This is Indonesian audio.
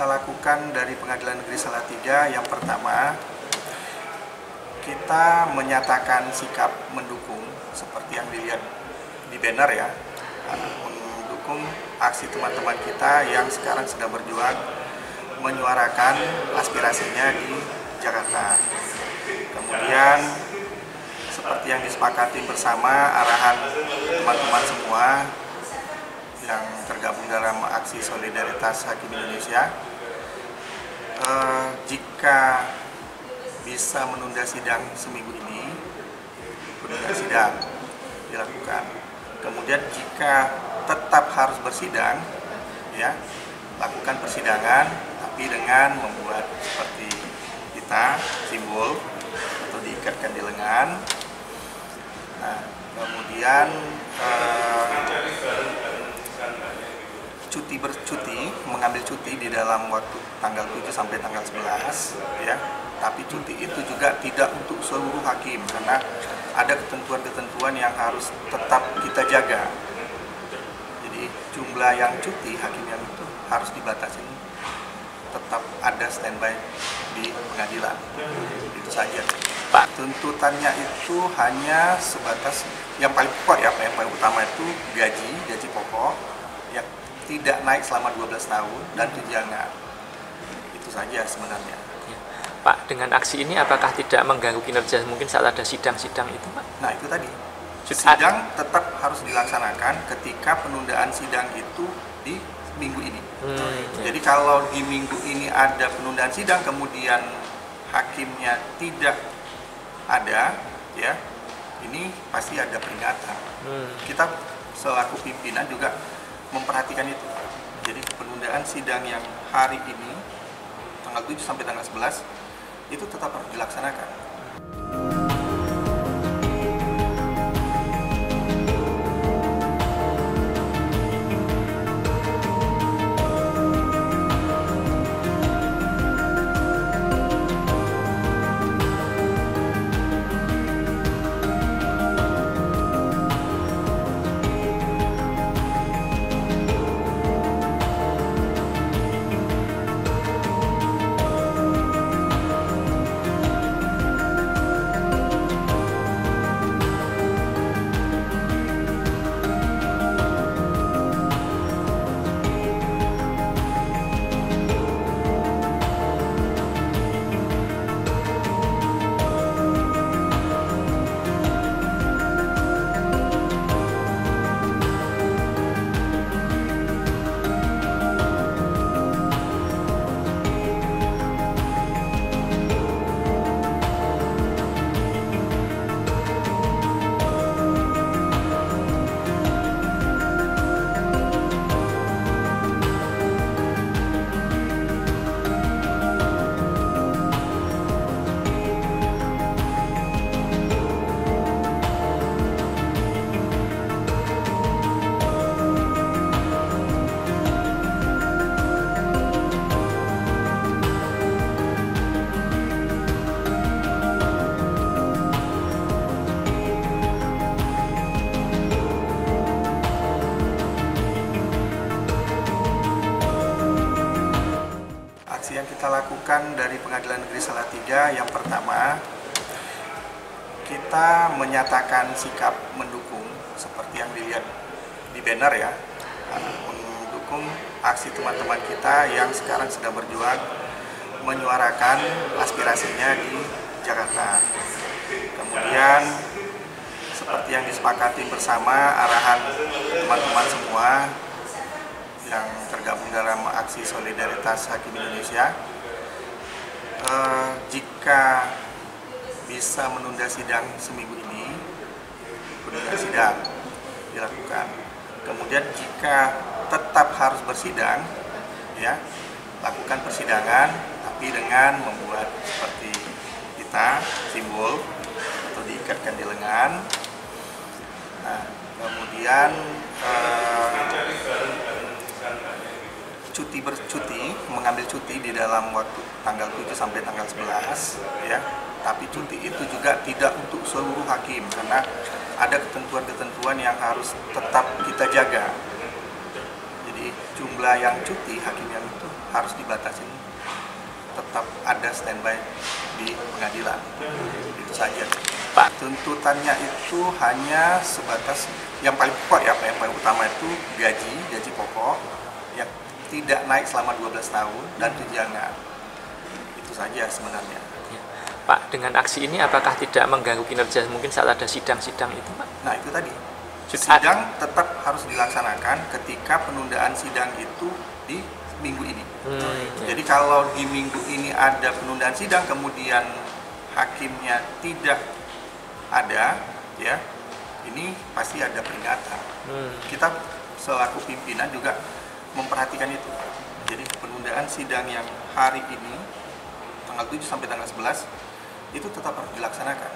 kita lakukan dari Pengadilan Negeri Salatiga yang pertama kita menyatakan sikap mendukung seperti yang dilihat di banner ya mendukung aksi teman-teman kita yang sekarang sedang berjuang menyuarakan aspirasinya di Jakarta. Kemudian seperti yang disepakati bersama arahan teman-teman semua yang tergabung dalam aksi solidaritas Hakim Indonesia, eh, jika bisa menunda sidang seminggu ini, penunda sidang dilakukan. Kemudian jika tetap harus bersidang, ya lakukan persidangan, tapi dengan membuat seperti kita simbol atau diikatkan di lengan. Nah, kemudian eh, cuti bercuti, mengambil cuti di dalam waktu tanggal 7 sampai tanggal 11 ya. Tapi cuti itu juga tidak untuk seluruh hakim karena ada ketentuan-ketentuan yang harus tetap kita jaga. Jadi jumlah yang cuti hakim yang itu harus dibatasi tetap ada standby di pengadilan. Itu saja. Pak. Tuntutannya itu hanya sebatas yang paling pokok ya, yang paling utama itu gaji, gaji pokok yang tidak naik selama 12 tahun dan tunjangan. Itu saja sebenarnya. Ya. Pak, dengan aksi ini apakah tidak mengganggu kinerja mungkin saat ada sidang-sidang itu, Pak? Nah, itu tadi. Sidang tetap harus dilaksanakan ketika penundaan sidang itu di minggu ini. Hmm, ya. Jadi kalau di minggu ini ada penundaan sidang kemudian hakimnya tidak ada, ya ini pasti ada peringatan. Hmm. Kita selaku pimpinan juga memperhatikan itu. Jadi penundaan sidang yang hari ini tanggal 7 sampai tanggal 11 itu tetap harus dilaksanakan. Kita lakukan dari Pengadilan Negeri Salatiga yang pertama kita menyatakan sikap mendukung seperti yang dilihat di banner ya mendukung aksi teman-teman kita yang sekarang sedang berjuang menyuarakan aspirasinya di Jakarta. Kemudian seperti yang disepakati bersama arahan teman-teman semua yang tergabung dalam aksi solidaritas Hakim Indonesia, eh, jika bisa menunda sidang seminggu ini, penunda sidang dilakukan. Kemudian jika tetap harus bersidang, ya lakukan persidangan, tapi dengan membuat seperti kita simbol atau diikatkan di lengan. Nah, kemudian eh, cuti mengambil cuti di dalam waktu tanggal 7 sampai tanggal 11 ya. Tapi cuti itu juga tidak untuk seluruh hakim karena ada ketentuan-ketentuan yang harus tetap kita jaga. Jadi jumlah yang cuti hakim yang itu harus dibatasi tetap ada standby di pengadilan itu saja Pak. tuntutannya itu hanya sebatas yang paling pokok ya yang paling utama itu gaji gaji pokok yang tidak naik selama 12 tahun dan tunjangan itu saja sebenarnya Ya. Pak, dengan aksi ini apakah tidak mengganggu kinerja mungkin saat ada sidang-sidang itu, Pak? nah itu tadi sidang tetap harus dilaksanakan ketika penundaan sidang itu di minggu ini Hmm, ya. Jadi kalau di minggu ini ada penundaan sidang, kemudian hakimnya tidak ada, ya, ini pasti ada peringatan. Hmm, Kita selaku pimpinan juga memperhatikan itu. Jadi penundaan sidang yang hari ini, tanggal 7 sampai tanggal 11, itu tetap harus dilaksanakan.